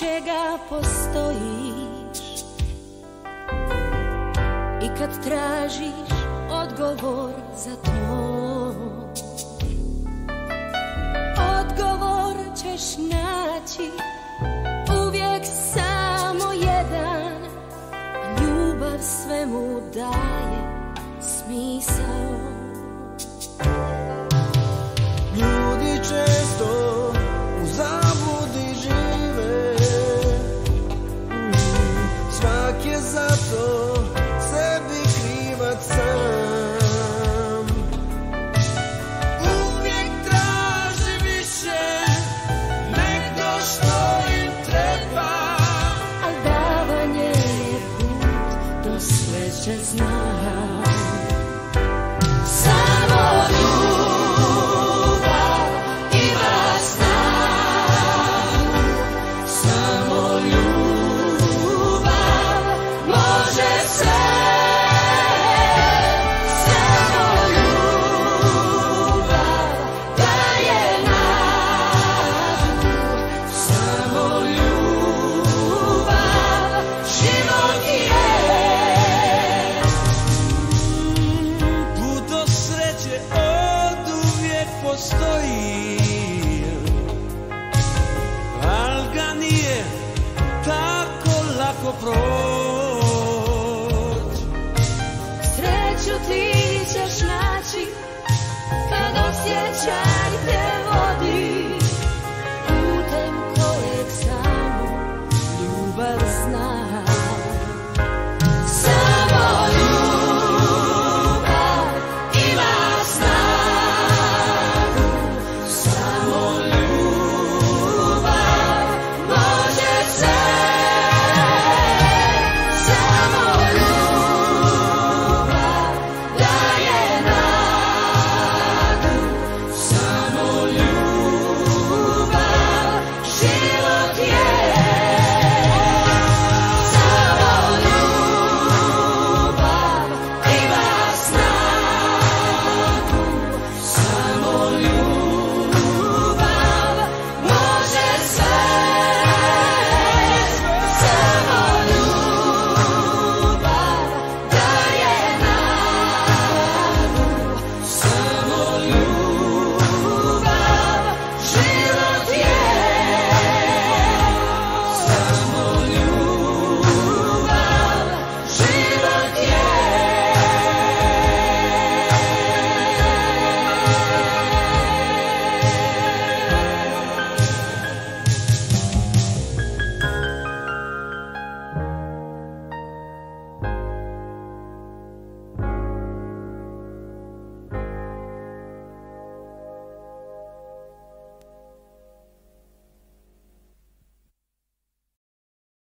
čega postojiš. I kad tražiš odgovor za to Odgovor ćeš naći uvijek samo jedan Ljubav svemu daje smisao it's just not how postoji Al ga nije tako lako proć. Sreću ti ćeš naći kad osjećaj